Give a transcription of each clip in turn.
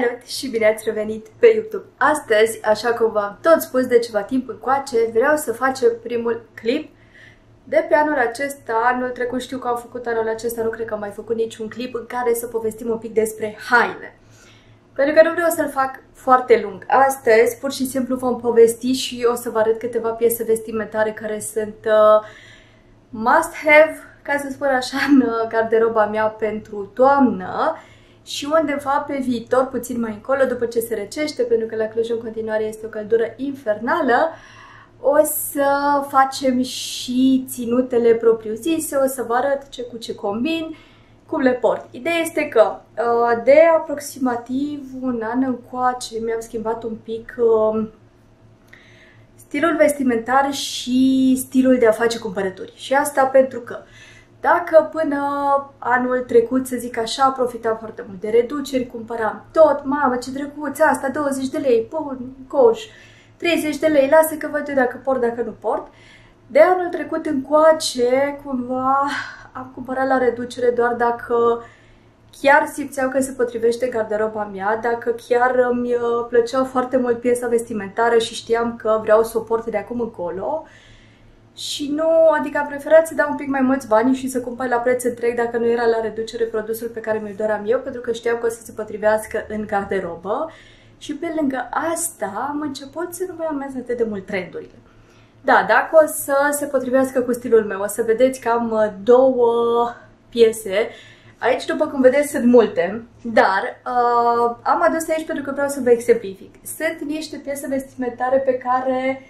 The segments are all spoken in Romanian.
Salut și bine ați revenit pe YouTube! Astăzi, așa cum v-am tot spus de ceva timp încoace, vreau să facem primul clip de pe anul acesta. Anul trecut știu că am făcut anul acesta, nu cred că am mai făcut niciun clip în care să povestim un pic despre haine. Pentru că nu vreau să-l fac foarte lung. Astăzi, pur și simplu vom povesti și o să vă arăt câteva piese vestimentare care sunt uh, must-have, ca să spun așa, în uh, garderoba mea pentru toamnă și undeva pe viitor, puțin mai încolo, după ce se răcește, pentru că la Cluj în continuare este o căldură infernală, o să facem și ținutele propriu-zise, o să vă arăt ce cu ce combin, cum le port. Ideea este că uh, de aproximativ un an încoace mi-am schimbat un pic um, stilul vestimentar și stilul de a face cumpărături. Și asta pentru că dacă până anul trecut, să zic așa, profitam foarte mult de reduceri, cumpăram tot, mamă, ce drăguț, asta, 20 de lei, pun, coș, 30 de lei, lasă că văd eu dacă port, dacă nu port. De anul trecut încoace, cumva, am cumpărat la reducere doar dacă chiar simțeau că se potrivește garderoba mea, dacă chiar îmi uh, plăcea foarte mult piesa vestimentară și știam că vreau să o port de acum încolo. Și nu, adică am preferat să dau un pic mai mulți bani și să cumpăr la preț întreg dacă nu era la reducere produsul pe care mi-l doream eu, pentru că știam că o să se potrivească în garderobă. Și pe lângă asta am început să nu mai amez atât de mult trendurile. Da, dacă o să se potrivească cu stilul meu, o să vedeți că am uh, două piese. Aici, după cum vedeți, sunt multe, dar uh, am adus aici pentru că vreau să vă exemplific. Sunt niște piese vestimentare pe care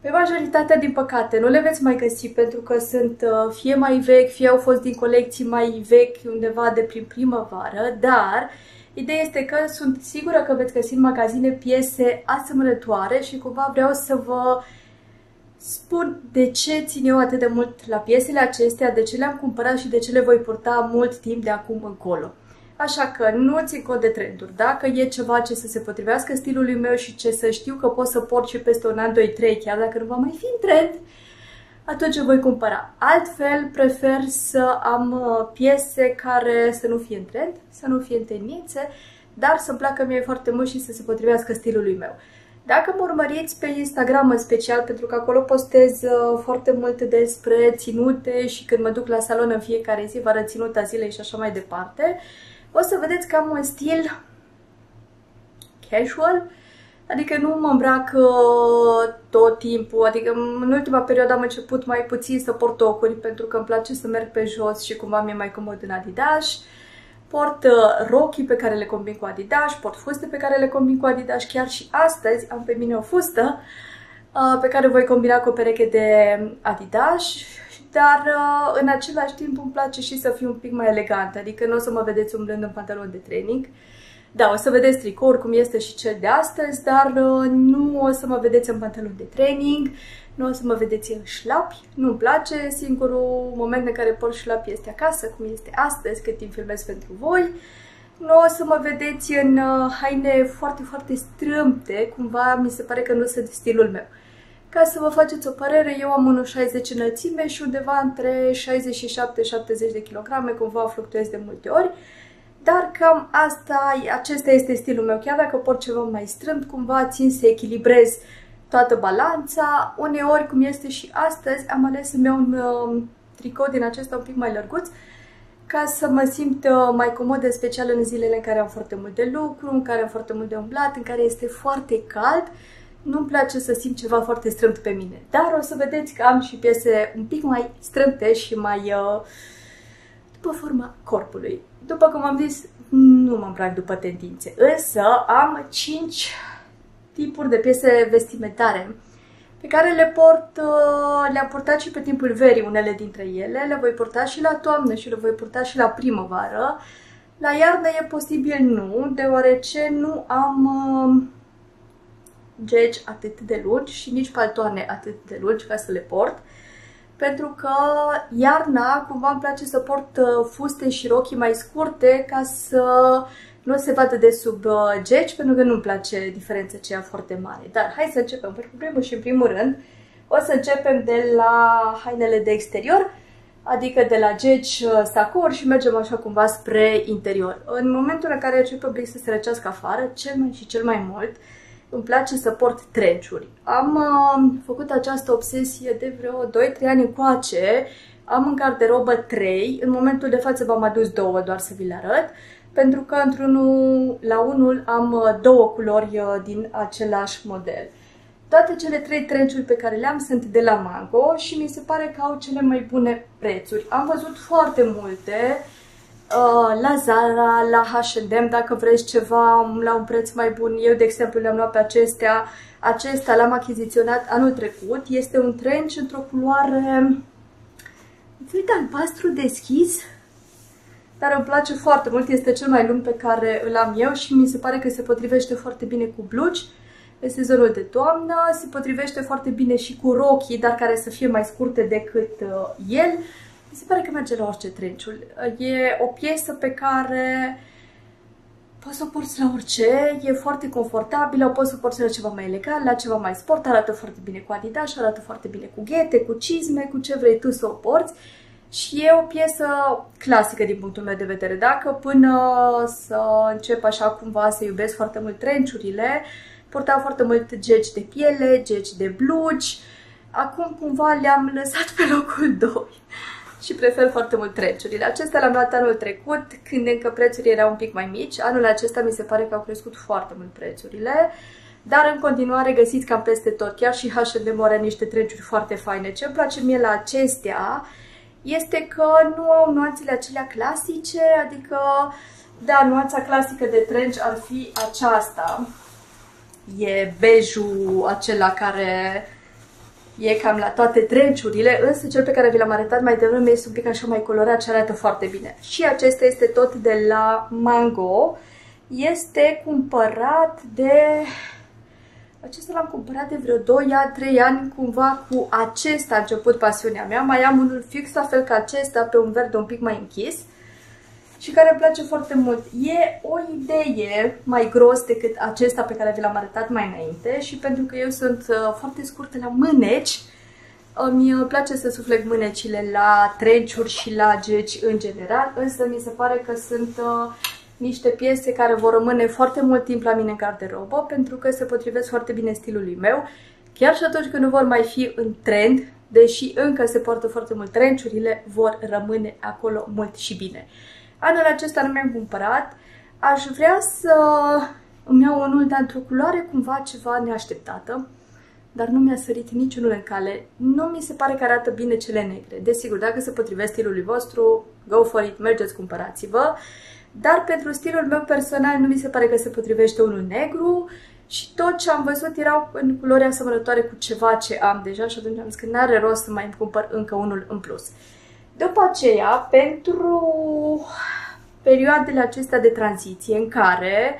pe majoritatea, din păcate, nu le veți mai găsi pentru că sunt uh, fie mai vechi, fie au fost din colecții mai vechi undeva de prin primăvară, dar ideea este că sunt sigură că veți găsi în magazine piese asemănătoare și cumva vreau să vă spun de ce țin eu atât de mult la piesele acestea, de ce le-am cumpărat și de ce le voi purta mult timp de acum încolo. Așa că nu țin cont de trenduri. Dacă e ceva ce să se potrivească stilului meu și ce să știu că pot să port și peste un an, 2, 3, chiar dacă nu va mai fi în trend, atunci voi cumpăra. Altfel, prefer să am uh, piese care să nu fie în trend, să nu fie în tendințe, dar să-mi placă mie foarte mult și să se potrivească stilului meu. Dacă mă urmăriți pe Instagram în special, pentru că acolo postez uh, foarte multe despre ținute și când mă duc la salon în fiecare zi, vă arăt ținuta zilei și așa mai departe, o să vedeți că am un stil casual, adică nu mă îmbrac uh, tot timpul, adică în ultima perioadă am început mai puțin să port ocuri pentru că îmi place să merg pe jos și cumva mi-e mai comod în Adidas. Port uh, rochii pe care le combin cu Adidas, port fuste pe care le combin cu Adidas, chiar și astăzi am pe mine o fustă uh, pe care voi combina cu o pereche de Adidas dar uh, în același timp îmi place și să fiu un pic mai elegant, adică nu o să mă vedeți umblând în pantaloni de training. Da, o să vedeți tricouri cum este și cel de astăzi, dar uh, nu o să mă vedeți în pantaloni de training, nu o să mă vedeți în șlapi, nu-mi place, singurul moment în care port șlapi este acasă, cum este astăzi, cât timp filmez pentru voi. Nu o să mă vedeți în uh, haine foarte, foarte strâmte, cumva mi se pare că nu sunt stilul meu. Ca să vă faceți o părere, eu am 1,60 înălțime și undeva între 67-70 de kilograme, cumva fluctuez de multe ori. Dar cam asta, acesta este stilul meu. Chiar dacă port ceva mai strâmt, cumva țin să echilibrez toată balanța. Uneori, cum este și astăzi, am ales să-mi iau un uh, tricou din acesta un pic mai lărguț, ca să mă simt uh, mai comod, în special în zilele în care am foarte mult de lucru, în care am foarte mult de umblat, în care este foarte cald nu-mi place să simt ceva foarte strâmt pe mine. Dar o să vedeți că am și piese un pic mai strâmte și mai uh, după forma corpului. După cum am zis, nu mă îmbrac după tendințe, însă am 5 tipuri de piese vestimentare pe care le port, uh, le-am purtat și pe timpul verii unele dintre ele, le voi purta și la toamnă și le voi purta și la primăvară. La iarnă e posibil nu, deoarece nu am uh, gegi atât de lungi și nici paltoane atât de lungi ca să le port. Pentru că iarna cumva îmi place să port uh, fuste și rochii mai scurte ca să nu se vadă de sub uh, geci, pentru că nu-mi place diferența aceea foarte mare. Dar hai să începem. În primul și în primul rând o să începem de la hainele de exterior. adică de la geci uh, sacor și mergem așa cumva spre interior. În momentul în care începe oblic să se răcească afară, cel mai și cel mai mult, îmi place să port trenciuri. Am uh, făcut această obsesie de vreo 2-3 ani încoace, am în garderobă 3, în momentul de față v-am adus două doar să vi le arăt, pentru că într-unul la unul am uh, două culori uh, din același model. Toate cele trei trenciuri pe care le-am sunt de la Mango și mi se pare că au cele mai bune prețuri. Am văzut foarte multe uh, la Zara, la H&M, dacă vreți ceva la un preț mai bun. Eu, de exemplu, le-am luat pe acestea. Acesta l-am achiziționat anul trecut. Este un trench într-o culoare... Uite, albastru deschis, dar îmi place foarte mult. Este cel mai lung pe care îl am eu și mi se pare că se potrivește foarte bine cu blugi pe sezonul de toamnă, se potrivește foarte bine și cu rochii, dar care să fie mai scurte decât uh, el. Mi se pare că merge la orice trenciul. Uh, e o piesă pe care poți să o porți la orice, e foarte confortabilă, o poți să o porți la ceva mai elegant, la ceva mai sport, arată foarte bine cu Adidas, arată foarte bine cu ghete, cu cizme, cu ce vrei tu să o porți. Și e o piesă clasică din punctul meu de vedere. Dacă până să încep așa cumva să iubesc foarte mult trenciurile, Purtam foarte mult geci de piele, geci de blugi. Acum cumva le-am lăsat pe locul 2 și prefer foarte mult trecerile. Acestea le-am luat anul trecut, când încă prețurile erau un pic mai mici. Anul acesta mi se pare că au crescut foarte mult prețurile. Dar în continuare găsiți cam peste tot, chiar și H&M are niște treciuri foarte faine. Ce îmi place mie la acestea este că nu au nuanțele acelea clasice, adică, da, nuanța clasică de trench ar fi aceasta, e bejul acela care e cam la toate trenciurile, însă cel pe care vi l-am arătat mai devreme este un pic așa mai colorat și arată foarte bine. Și acesta este tot de la Mango. Este cumpărat de... Acesta l-am cumpărat de vreo 2 ani, 3 ani, cumva cu acesta a început pasiunea mea. Mai am unul fix la fel ca acesta, pe un verde un pic mai închis și care îmi place foarte mult. E o idee mai gros decât acesta pe care vi l-am arătat mai înainte și pentru că eu sunt uh, foarte scurtă la mâneci, îmi uh, place să sufleg mânecile la trenciuri și la geci în general, însă mi se pare că sunt uh, niște piese care vor rămâne foarte mult timp la mine în garderobă pentru că se potrivesc foarte bine stilului meu, chiar și atunci când nu vor mai fi în trend, deși încă se poartă foarte mult trenciurile, vor rămâne acolo mult și bine. Anul acesta nu mi-am cumpărat. Aș vrea să îmi iau unul de într-o culoare cumva ceva neașteptată, dar nu mi-a sărit niciunul în cale. Nu mi se pare că arată bine cele negre. Desigur, dacă se potrivesc stilului vostru, go for it, mergeți, cumpărați-vă. Dar pentru stilul meu personal nu mi se pare că se potrivește unul negru și tot ce am văzut erau în culori asemănătoare cu ceva ce am deja și atunci am zis că n-are rost să mai îmi cumpăr încă unul în plus. După aceea, pentru perioadele acestea de tranziție în care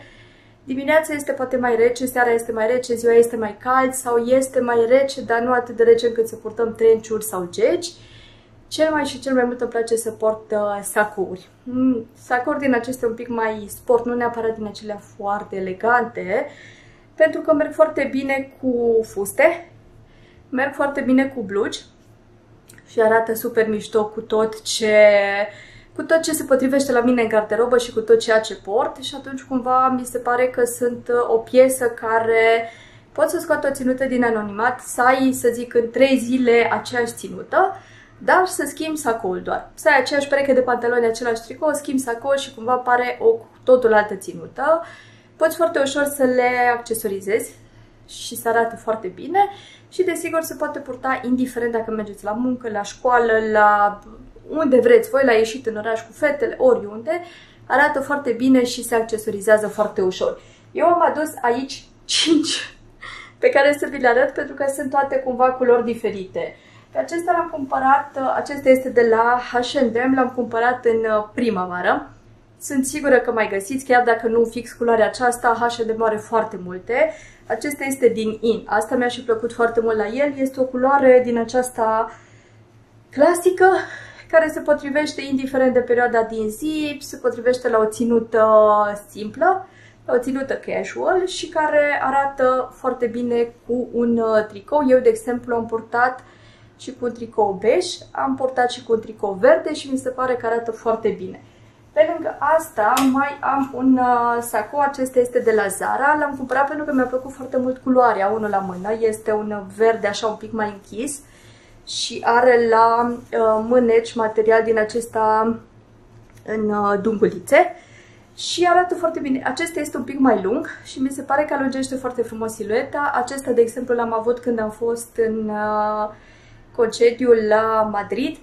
dimineața este poate mai rece, seara este mai rece, ziua este mai cald sau este mai rece, dar nu atât de rece încât să purtăm trenciuri sau geci, cel mai și cel mai mult îmi place să port uh, sacouri. Mm, sacouri din acestea un pic mai sport, nu neapărat din acelea foarte elegante, pentru că merg foarte bine cu fuste, merg foarte bine cu blugi, și arată super mișto cu tot ce cu tot ce se potrivește la mine în garderobă și cu tot ceea ce port și atunci cumva mi se pare că sunt uh, o piesă care pot să scot o ținută din anonimat, să ai, să zic, în 3 zile aceeași ținută, dar să schimb sacoul doar. Să ai aceeași pereche de pantaloni, același tricou, schimb sacoul și cumva pare o totul altă ținută. Poți foarte ușor să le accesorizezi și să arate foarte bine și desigur se poate purta indiferent dacă mergeți la muncă, la școală, la unde vreți voi, la ieșit în oraș cu fetele, oriunde, arată foarte bine și se accesorizează foarte ușor. Eu am adus aici 5 pe care să vi le arăt pentru că sunt toate cumva culori diferite. Pe acesta l-am cumpărat, acesta este de la H&M, l-am cumpărat în primăvară. Sunt sigură că mai găsiți, chiar dacă nu fix culoarea aceasta, H&M are foarte multe. Acesta este din In. Asta mi-a și plăcut foarte mult la el. Este o culoare din aceasta clasică, care se potrivește indiferent de perioada din zi, se potrivește la o ținută simplă, la o ținută casual și care arată foarte bine cu un uh, tricou. Eu, de exemplu, am purtat și cu un tricou bej, am portat și cu un tricou verde și mi se pare că arată foarte bine. Pe lângă asta mai am un uh, sacou, acesta este de la Zara, l-am cumpărat pentru că mi-a plăcut foarte mult culoarea, unul la mână, este un verde așa un pic mai închis și are la uh, mâneci material din acesta în uh, dungulițe și arată foarte bine. Acesta este un pic mai lung și mi se pare că alungește foarte frumos silueta. Acesta, de exemplu, l-am avut când am fost în uh, concediul la Madrid.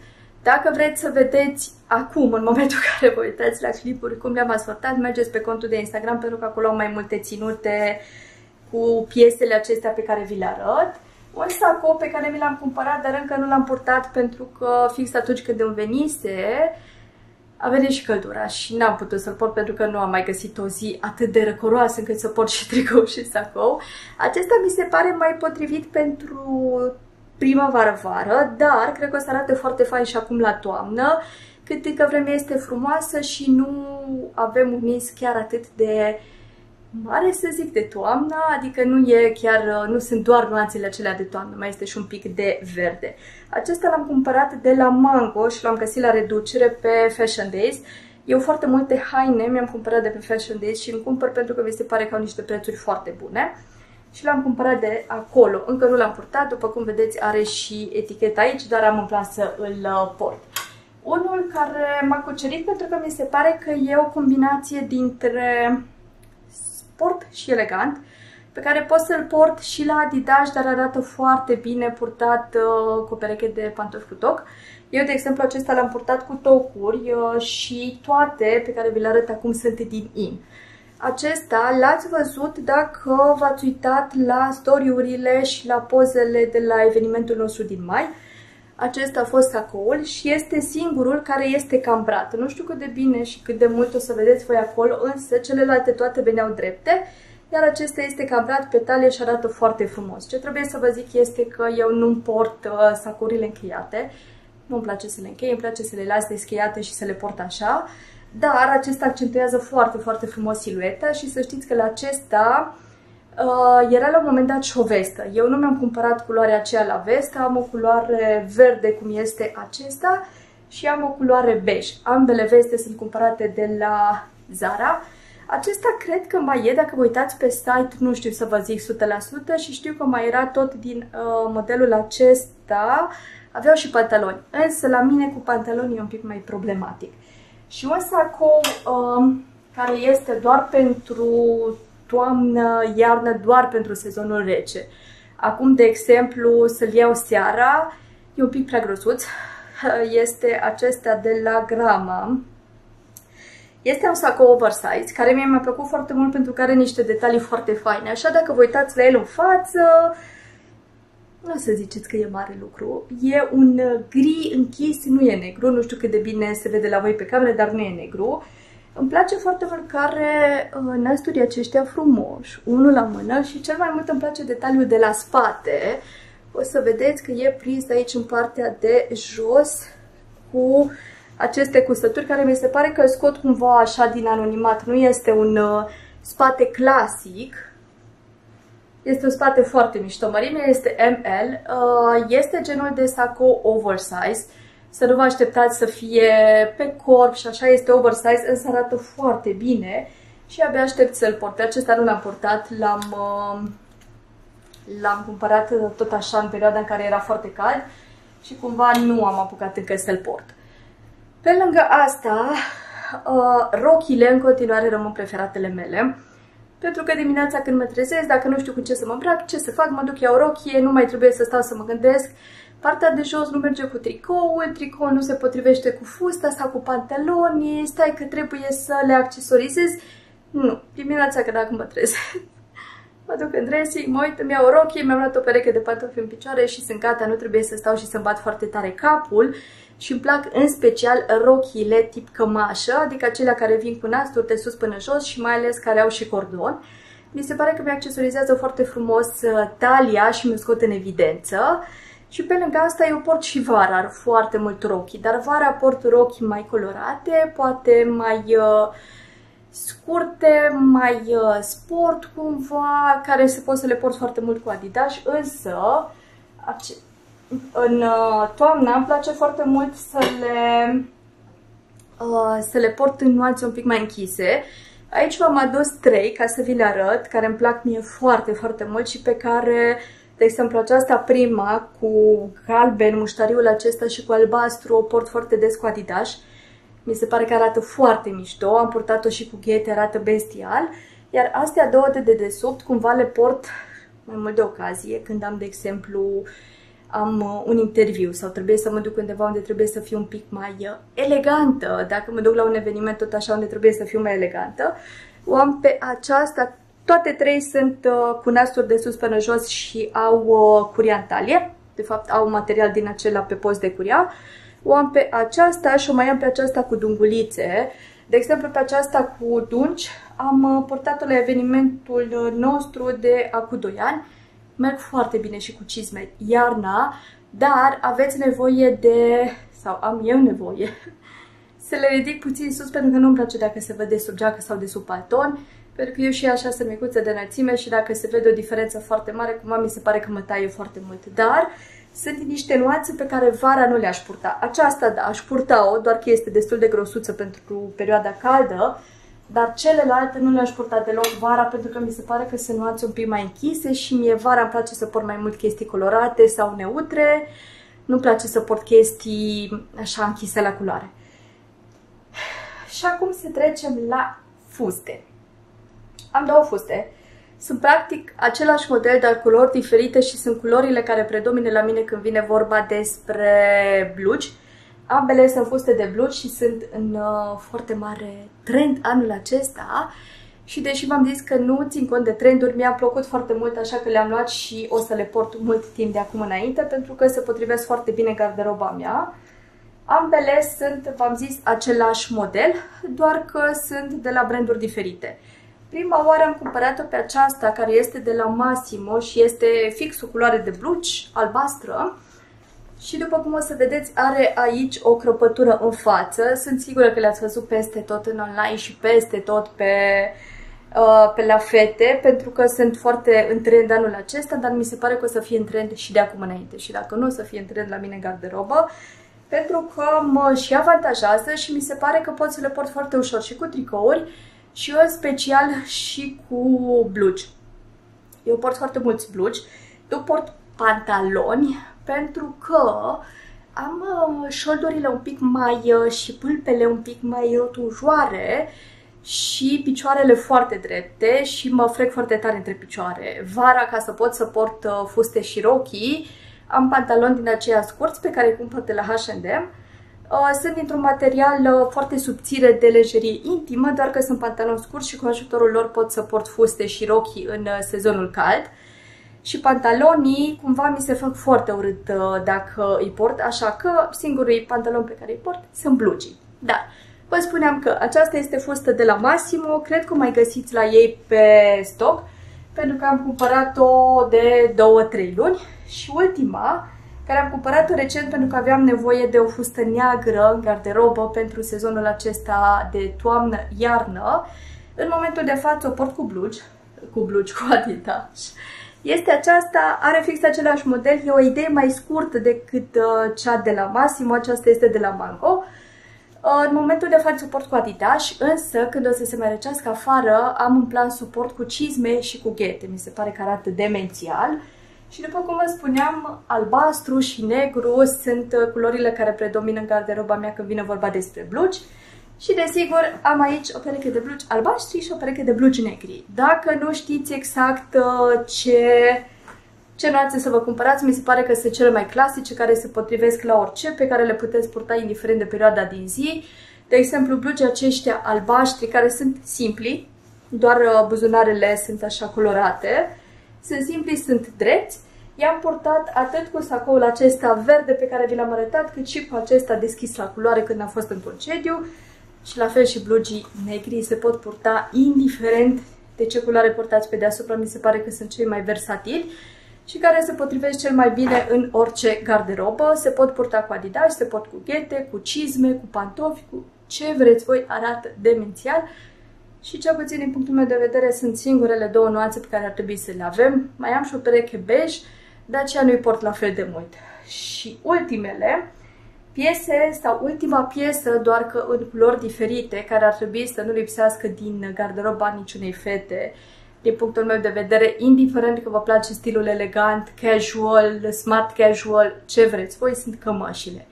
Dacă vreți să vedeți acum, în momentul în care vă uitați la clipuri, cum le-am asfaltat, mergeți pe contul de Instagram pentru că acolo am mai multe ținute cu piesele acestea pe care vi le arăt. Un sacou pe care mi l-am cumpărat, dar încă nu l-am purtat pentru că fix atunci când îmi venise, a venit și căldura și n-am putut să-l port pentru că nu am mai găsit o zi atât de răcoroasă încât să port și tricou și sacou. Acesta mi se pare mai potrivit pentru primăvară-vară, dar cred că o să arate foarte fain și acum la toamnă, cât că vremea este frumoasă și nu avem un mis chiar atât de mare, să zic, de toamnă, adică nu e chiar, nu sunt doar nuanțele acelea de toamnă, mai este și un pic de verde. Acesta l-am cumpărat de la Mango și l-am găsit la reducere pe Fashion Days. Eu foarte multe haine mi-am cumpărat de pe Fashion Days și îmi cumpăr pentru că mi se pare că au niște prețuri foarte bune. Și l-am cumpărat de acolo. Încă nu l-am purtat, după cum vedeți are și eticheta aici, dar am în plan să îl uh, port. Unul care m-a cucerit pentru că mi se pare că e o combinație dintre sport și elegant pe care pot să-l port și la Adidas, dar arată foarte bine purtat uh, cu o pereche de pantofi cu toc. Eu, de exemplu, acesta l-am purtat cu tocuri uh, și toate pe care vi le arăt acum sunt din in. Acesta l-ați văzut dacă v-ați uitat la story-urile și la pozele de la evenimentul nostru din mai. Acesta a fost sacoul și este singurul care este cambrat. Nu știu cât de bine și cât de mult o să vedeți voi acolo, însă celelalte toate veneau drepte iar acesta este cabrat pe talie și arată foarte frumos. Ce trebuie să vă zic este că eu nu port uh, sacurile încheiate, nu-mi place să le închei, îmi place să le las descheiate și să le port așa, dar acesta accentuează foarte, foarte frumos silueta și să știți că la acesta uh, era la un moment dat și o vestă. Eu nu mi-am cumpărat culoarea aceea la vestă, am o culoare verde cum este acesta și am o culoare bej. Ambele veste sunt cumpărate de la Zara acesta cred că mai e, dacă vă uitați pe site, nu știu să vă zic 100% și știu că mai era tot din uh, modelul acesta, aveau și pantaloni. Însă la mine cu pantaloni e un pic mai problematic. Și un sacou uh, care este doar pentru toamnă, iarnă, doar pentru sezonul rece. Acum, de exemplu, să-l iau seara, e un pic prea grosuț. Este acesta de la Grama, este un sacou oversize, care mi-a mai plăcut foarte mult pentru că are niște detalii foarte faine. Așa, dacă vă uitați la el în față, nu o să ziceți că e mare lucru. E un gri închis, nu e negru. Nu știu cât de bine se vede la voi pe cameră, dar nu e negru. Îmi place foarte mult că are uh, năsturii aceștia frumoși, unul la mână și cel mai mult îmi place detaliul de la spate. O să vedeți că e prins aici în partea de jos cu aceste cusături care mi se pare că îl scot cumva așa din anonimat. Nu este un uh, spate clasic. Este un spate foarte mișto. Mărimea este ML. Uh, este genul de saco oversize. Să nu vă așteptați să fie pe corp și așa este oversize, însă arată foarte bine și abia aștept să-l port. Pe acesta nu l-am portat, l-am uh, l-am cumpărat tot așa în perioada în care era foarte cald și cumva nu am apucat încă să-l port. Pe lângă asta, uh, rochile în continuare rămân preferatele mele. Pentru că dimineața când mă trezesc, dacă nu știu cu ce să mă îmbrac, ce să fac, mă duc iau rochie, nu mai trebuie să stau să mă gândesc. Partea de jos nu merge cu tricoul, tricoul nu se potrivește cu fusta sau cu pantaloni, stai că trebuie să le accesorizez. Nu, dimineața când dacă mă trezesc, mă duc în dressing, mă uit, îmi iau o rochie, mi-am luat o pereche de pantofi în picioare și sunt gata, nu trebuie să stau și să-mi bat foarte tare capul și îmi plac în special rochiile tip cămașă, adică acelea care vin cu nasturi de sus până jos și mai ales care au și cordon. Mi se pare că mi accesorizează foarte frumos uh, talia și mi scot în evidență. Și pe lângă asta eu port și vara foarte mult rochii, dar vara port rochii mai colorate, poate mai uh, scurte, mai uh, sport cumva, care se pot să le port foarte mult cu Adidas, însă în uh, toamnă îmi place foarte mult să le, uh, să le port în nuanțe un pic mai închise. Aici v-am adus trei ca să vi le arăt, care îmi plac mie foarte, foarte mult și pe care, de exemplu, aceasta prima cu galben, muștariul acesta și cu albastru o port foarte des cu Adidas. Mi se pare că arată foarte mișto, am purtat-o și cu ghete, arată bestial. Iar astea două de dedesubt, cumva le port mai mult de ocazie, când am, de exemplu, am uh, un interviu sau trebuie să mă duc undeva unde trebuie să fiu un pic mai uh, elegantă. Dacă mă duc la un eveniment tot așa unde trebuie să fiu mai elegantă, o am pe aceasta. Toate trei sunt uh, cu nasturi de sus până jos și au uh, curiantalie. De fapt, au material din acela pe post de curia. O am pe aceasta și o mai am pe aceasta cu dungulițe. De exemplu, pe aceasta cu dungi am uh, portat-o la evenimentul uh, nostru de acum 2 ani. Merg foarte bine și cu cizme iarna, dar aveți nevoie de, sau am eu nevoie, să le ridic puțin sus pentru că nu-mi place dacă se vede sub geacă sau de sub palton, pentru că eu și așa sunt micuță de înălțime și dacă se vede o diferență foarte mare, cumva mi se pare că mă taie foarte mult. Dar sunt niște nuanțe pe care vara nu le-aș purta. Aceasta, da, aș purta-o, doar că este destul de grosuță pentru perioada caldă, dar celelalte nu le-aș purta deloc vara pentru că mi se pare că se nuanțe un pic mai închise și mie vara îmi place să port mai mult chestii colorate sau neutre. Nu-mi place să port chestii așa închise la culoare. Și acum să trecem la fuste. Am două fuste. Sunt practic același model, dar culori diferite și sunt culorile care predomine la mine când vine vorba despre blugi. Ambele sunt fuste de blugi și sunt în uh, foarte mare trend anul acesta. Și deși v-am zis că nu țin cont de trenduri, mi-a plăcut foarte mult, așa că le-am luat și o să le port mult timp de acum înainte, pentru că se potrivesc foarte bine garderoba mea. Ambele sunt, v-am zis, același model, doar că sunt de la branduri diferite. Prima oară am cumpărat-o pe aceasta, care este de la Massimo și este fix o culoare de blugi, albastră. Și după cum o să vedeți, are aici o crăpătură în față. Sunt sigură că le-ați văzut peste tot în online și peste tot pe, uh, pe la fete, pentru că sunt foarte în trend anul acesta, dar mi se pare că o să fie în trend și de acum înainte. Și dacă nu o să fie în trend la mine în garderobă, pentru că mă și avantajează și mi se pare că pot să le port foarte ușor și cu tricouri și în special și cu blugi. Eu port foarte mulți blugi. Eu port pantaloni pentru că am uh, șoldurile un pic mai uh, și pâlpele un pic mai rotunjoare și picioarele foarte drepte și mă frec foarte tare între picioare. Vara, ca să pot să port uh, fuste și rochii, am pantaloni din aceia scurți pe care îi cumpăr de la H&M. Sunt dintr-un material foarte subțire de lejerie intimă, doar că sunt pantaloni scurți și cu ajutorul lor pot să port fuste și rochii în sezonul cald și pantalonii cumva mi se fac foarte urât uh, dacă îi port, așa că singurii pantaloni pe care îi port sunt blugii. Da, vă spuneam că aceasta este fustă de la Massimo, cred că o mai găsiți la ei pe stoc, pentru că am cumpărat-o de 2-3 luni și ultima, care am cumpărat-o recent pentru că aveam nevoie de o fustă neagră în garderobă pentru sezonul acesta de toamnă-iarnă. În momentul de față o port cu blugi, cu blugi, cu Adidas este aceasta, are fix același model, e o idee mai scurtă decât uh, cea de la Massimo, aceasta este de la Mango. Uh, în momentul de față suport cu Adidas, însă când o să se mai răcească afară, am un plan suport cu cizme și cu ghete. Mi se pare că arată demențial. Și după cum vă spuneam, albastru și negru sunt uh, culorile care predomină în garderoba mea când vine vorba despre blugi. Și desigur am aici o pereche de blugi albaștri și o pereche de blugi negri. Dacă nu știți exact uh, ce, ce nuanțe să vă cumpărați, mi se pare că sunt cele mai clasice care se potrivesc la orice, pe care le puteți purta indiferent de perioada din zi. De exemplu, blugi aceștia albaștri care sunt simpli, doar uh, buzunarele sunt așa colorate. Sunt simpli, sunt drepți. I-am purtat atât cu sacoul acesta verde pe care vi l-am arătat, cât și cu acesta deschis la culoare când am fost în concediu și la fel și blugii negri se pot purta indiferent de ce culoare portați pe deasupra, mi se pare că sunt cei mai versatili și care se potrivesc cel mai bine în orice garderobă. Se pot purta cu Adidas, se pot cu ghete, cu cizme, cu pantofi, cu ce vreți voi, arată demențial. Și cel puțin din punctul meu de vedere sunt singurele două nuanțe pe care ar trebui să le avem. Mai am și o pereche bej, dar aceea nu-i port la fel de mult. și ultimele piese sau ultima piesă, doar că în culori diferite, care ar trebui să nu lipsească din garderoba niciunei fete, din punctul meu de vedere, indiferent că vă place stilul elegant, casual, smart casual, ce vreți voi, sunt cămășile.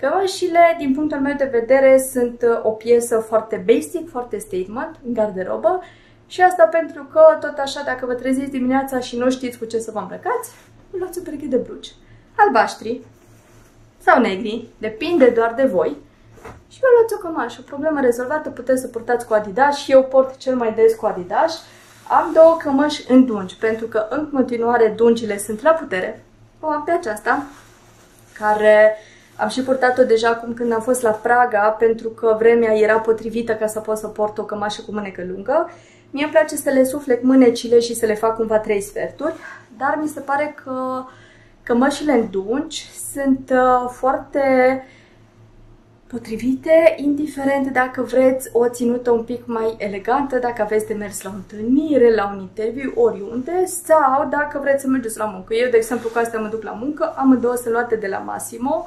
Cămășile, din punctul meu de vedere, sunt uh, o piesă foarte basic, foarte statement în garderobă și asta pentru că, tot așa, dacă vă treziți dimineața și nu știți cu ce să vă îmbrăcați, luați o pereche de blugi albaștri sau negri, depinde doar de voi, și vă luați o cămașă. Problemă rezolvată, puteți să purtați cu Adidas și eu port cel mai des cu Adidas. Am două cămăși în dungi, pentru că în continuare dungile sunt la putere. O am pe aceasta, care am și purtat-o deja acum când am fost la Praga, pentru că vremea era potrivită ca să pot să port o cămașă cu mânecă lungă. Mie îmi place să le suflec mânecile și să le fac cumva trei sferturi, dar mi se pare că cămășile în dungi sunt uh, foarte potrivite, indiferent dacă vreți o ținută un pic mai elegantă, dacă aveți de mers la o întâlnire, la un interviu, oriunde, sau dacă vreți să mergeți la muncă. Eu, de exemplu, cu astea mă duc la muncă, amândouă sunt luate de la Massimo.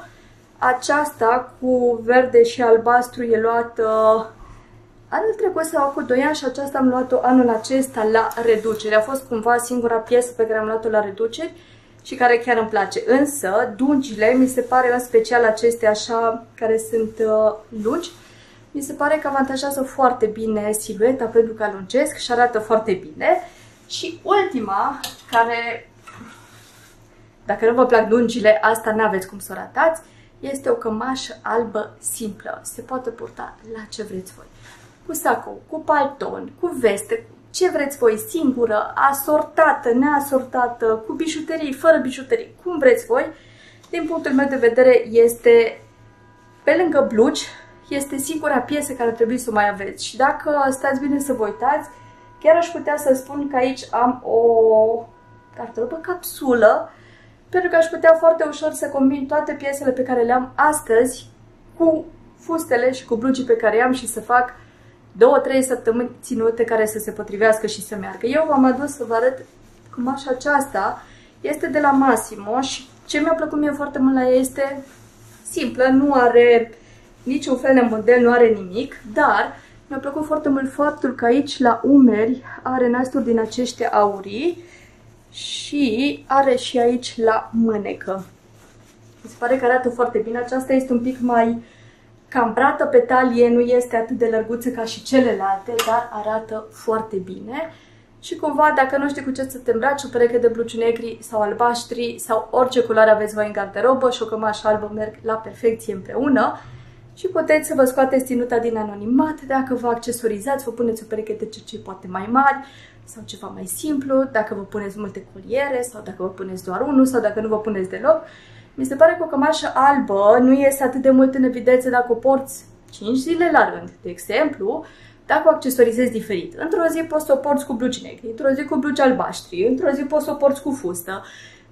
Aceasta cu verde și albastru e luată anul trecut sau cu 2 ani și aceasta am luat-o anul acesta la reducere. A fost cumva singura piesă pe care am luat-o la reduceri și care chiar îmi place. Însă, dungile, mi se pare în special acestea așa, care sunt uh, lungi, mi se pare că avantajează foarte bine silueta pentru că alungesc și arată foarte bine. Și ultima, care, dacă nu vă plac dungile, asta n-aveți cum să o ratați, este o cămașă albă simplă. Se poate purta la ce vreți voi. Cu sacou, cu palton, cu veste, ce vreți voi, singură, asortată, neasortată, cu bijuterii, fără bijuterii, cum vreți voi. Din punctul meu de vedere este, pe lângă blugi, este singura piesă care trebuie să o mai aveți. Și dacă stați bine să vă uitați, chiar aș putea să spun că aici am o cartolă capsulă, pentru că aș putea foarte ușor să combin toate piesele pe care le am astăzi cu fustele și cu blugii pe care am și să fac două, trei săptămâni ținute care să se potrivească și să meargă. Eu v-am adus să vă arăt cum așa aceasta este de la Massimo și ce mi-a plăcut mie foarte mult la ea este simplă, nu are niciun fel de model, nu are nimic, dar mi-a plăcut foarte mult faptul că aici la umeri are nasturi din aceștia aurii și are și aici la mânecă. Mi se pare că arată foarte bine. Aceasta este un pic mai Cambrată pe talie nu este atât de lărguță ca și celelalte, dar arată foarte bine. Și cumva, dacă nu știi cu ce să te îmbraci, o pereche de blugi negri sau albaștri sau orice culoare aveți voi în garderobă și o cămașă albă merg la perfecție împreună. Și puteți să vă scoateți ținuta din anonimat, dacă vă accesorizați, vă puneți o pereche de cercei poate mai mari sau ceva mai simplu, dacă vă puneți multe coliere sau dacă vă puneți doar unul sau dacă nu vă puneți deloc. Mi se pare că o cămașă albă nu iese atât de mult în evidență dacă o porți 5 zile la rând, de exemplu, dacă o accesorizezi diferit. Într-o zi poți să o porți cu blugi negri, într-o zi cu blugi albaștri, într-o zi poți să o porți cu fustă,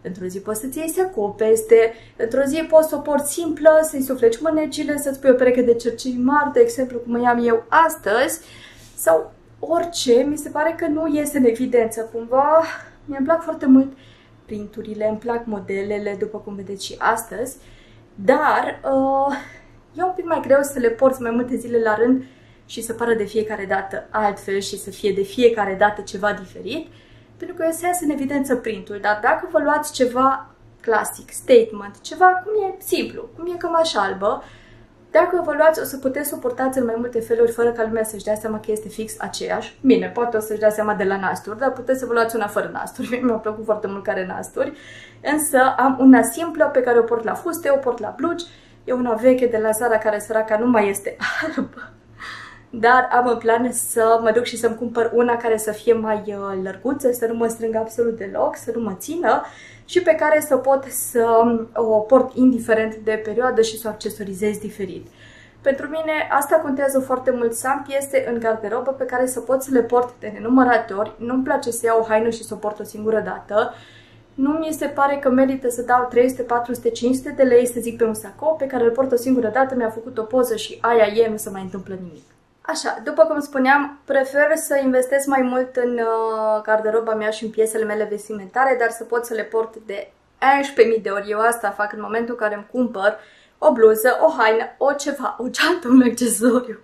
într-o zi poți să-ți iei sacou peste, într-o zi poți să o porți simplă, să-i sufleci mânecile, să-ți pui o pereche de cercei mari, de exemplu cum i-am eu astăzi, sau orice, mi se pare că nu iese în evidență cumva. Mi-a plac foarte mult printurile, îmi plac modelele, după cum vedeți și astăzi, dar uh, e un pic mai greu să le porți mai multe zile la rând și să pară de fiecare dată altfel și să fie de fiecare dată ceva diferit, pentru că se iasă în evidență printul, dar dacă vă luați ceva clasic, statement, ceva cum e simplu, cum e cămașa albă, dacă vă luați, o să puteți suportați în mai multe feluri fără ca lumea să-și dea seama că este fix aceeași. Bine, poate o să-și dea seama de la nasturi, dar puteți să vă luați una fără nasturi. Mi-a plăcut foarte mult care nasturi. Însă am una simplă pe care o port la fuste, o port la blugi. E una veche de la Zara care săraca nu mai este albă. Dar am în plan să mă duc și să-mi cumpăr una care să fie mai uh, lărguță, să nu mă strângă absolut deloc, să nu mă țină și pe care să pot să o port indiferent de perioadă și să o accesorizez diferit. Pentru mine asta contează foarte mult să am piese în garderobă pe care să pot să le port de nenumărate ori. Nu-mi place să iau o haină și să o port o singură dată. Nu mi se pare că merită să dau 300, 400, 500 de lei, să zic, pe un sacou pe care îl port o singură dată, mi-a făcut o poză și aia e, nu se mai întâmplă nimic. Așa, după cum spuneam, prefer să investesc mai mult în uh, garderoba mea și în piesele mele vestimentare, dar să pot să le port de 11.000 de ori. Eu asta fac în momentul în care îmi cumpăr o bluză, o haină, o ceva, o geantă, un accesoriu.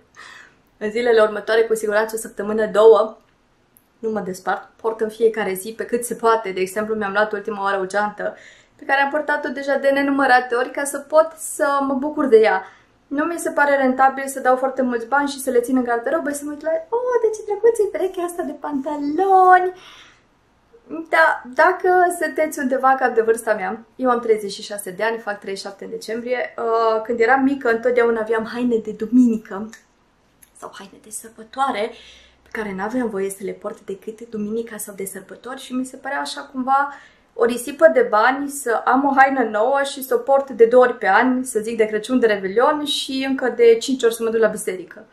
În zilele următoare, cu siguranță o săptămână, două, nu mă despart, port în fiecare zi pe cât se poate. De exemplu, mi-am luat ultima oară o geantă pe care am portat-o deja de nenumărate ori ca să pot să mă bucur de ea. Nu mi se pare rentabil să dau foarte mulți bani și să le țin în garderobă și să mă uit la, oh, de ce drăguț e perechea asta de pantaloni. Da, dacă sunteți undeva cam de vârsta mea, eu am 36 de ani, fac 37 în decembrie, uh, când eram mică întotdeauna aveam haine de duminică sau haine de sărbătoare pe care nu aveam voie să le port decât duminica sau de sărbători și mi se părea așa cumva o risipă de bani să am o haină nouă și să o port de două ori pe an, să zic de Crăciun, de Revelion și încă de cinci ori să mă duc la biserică.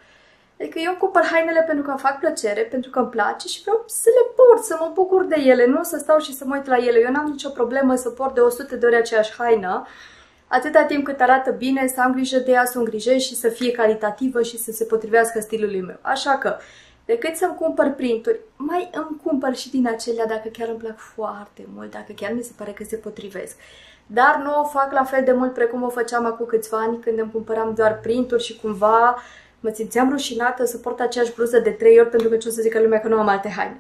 Adică eu cumpăr hainele pentru că îmi fac plăcere, pentru că îmi place și vreau să le port, să mă bucur de ele, nu să stau și să mă uit la ele. Eu n-am nicio problemă să port de 100 de ori aceeași haină, atâta timp cât arată bine, să am grijă de ea, să o îngrijesc și să fie calitativă și să se potrivească stilului meu. Așa că decât să-mi cumpăr printuri, mai îmi cumpăr și din acelea dacă chiar îmi plac foarte mult, dacă chiar mi se pare că se potrivesc. Dar nu o fac la fel de mult precum o făceam acum câțiva ani când îmi cumpăram doar printuri și cumva mă simțeam rușinată să port aceeași bluză de trei ori pentru că ce o să zică lumea că nu am alte haine.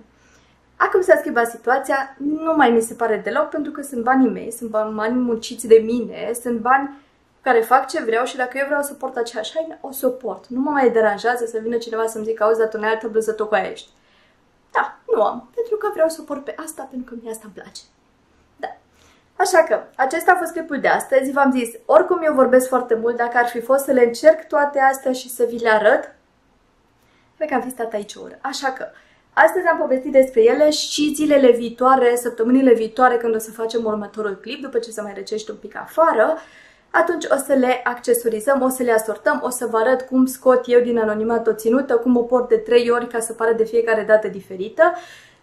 Acum s-a schimbat situația, nu mai mi se pare deloc pentru că sunt banii mei, sunt bani munciți de mine, sunt bani care fac ce vreau și dacă eu vreau să port aceeași haină, o să o port. Nu mă mai deranjează să vină cineva să-mi zică, auzi, dar tu altă bluză, tu cu aia ești. Da, nu am, pentru că vreau să o port pe asta, pentru că mie asta îmi place. Da. Așa că, acesta a fost clipul de astăzi. V-am zis, oricum eu vorbesc foarte mult, dacă ar fi fost să le încerc toate astea și să vi le arăt, cred că am fi stat aici o oră. Așa că, astăzi am povestit despre ele și zilele viitoare, săptămânile viitoare, când o să facem următorul clip, după ce se mai răcește un pic afară, atunci o să le accesorizăm, o să le asortăm, o să vă arăt cum scot eu din anonimat o ținută, cum o port de 3 ori ca să pară de fiecare dată diferită.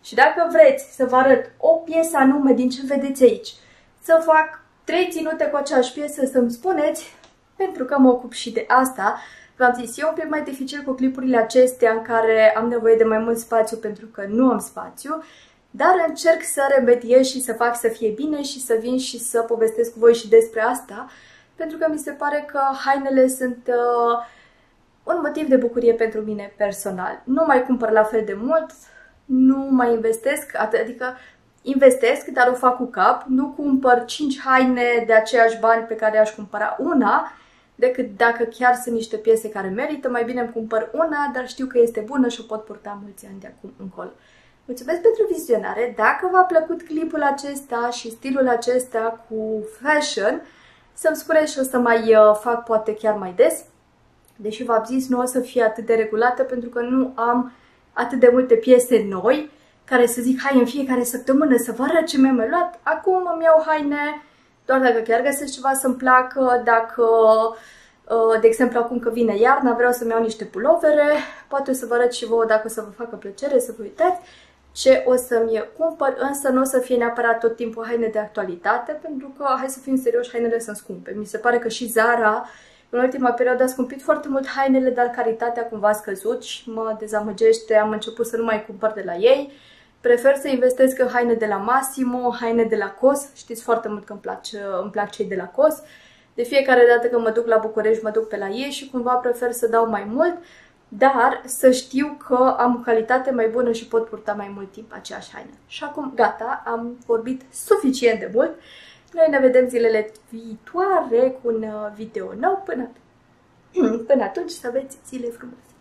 Și dacă vreți să vă arăt o piesă anume din ce vedeți aici, să fac 3 ținute cu aceeași piesă, să-mi spuneți, pentru că mă ocup și de asta, V-am zis, e un pic mai dificil cu clipurile acestea în care am nevoie de mai mult spațiu pentru că nu am spațiu, dar încerc să remediez și să fac să fie bine și să vin și să povestesc cu voi și despre asta, pentru că mi se pare că hainele sunt uh, un motiv de bucurie pentru mine personal. Nu mai cumpăr la fel de mult, nu mai investesc, adică investesc, dar o fac cu cap, nu cumpăr 5 haine de aceiași bani pe care aș cumpăra una, decât dacă chiar sunt niște piese care merită, mai bine îmi cumpăr una, dar știu că este bună și o pot purta mulți ani de acum încolo. Mulțumesc pentru vizionare! Dacă v-a plăcut clipul acesta și stilul acesta cu fashion, să-mi spuneți și o să mai uh, fac poate chiar mai des. Deși v-am zis, nu o să fie atât de regulată pentru că nu am atât de multe piese noi care să zic, hai în fiecare săptămână să vă arăt ce mi-am mai luat. Acum îmi iau haine doar dacă chiar găsesc ceva să-mi placă, dacă, uh, de exemplu, acum că vine iarna, vreau să-mi iau niște pulovere, poate o să vă arăt și vouă dacă o să vă facă plăcere, să vă uitați ce o să-mi cumpăr, însă nu o să fie neapărat tot timpul haine de actualitate, pentru că, hai să fim serioși, hainele sunt scumpe. Mi se pare că și Zara, în ultima perioadă, a scumpit foarte mult hainele, dar calitatea cumva a scăzut și mă dezamăgește, am început să nu mai cumpăr de la ei. Prefer să investesc în haine de la Massimo, haine de la COS, știți foarte mult că îmi, place, îmi plac cei de la COS. De fiecare dată când mă duc la București, mă duc pe la ei și cumva prefer să dau mai mult dar să știu că am calitate mai bună și pot purta mai mult timp aceeași haină. Și acum, gata, am vorbit suficient de mult. Noi ne vedem zilele viitoare cu un uh, video nou. Până, până atunci să aveți zile frumoase!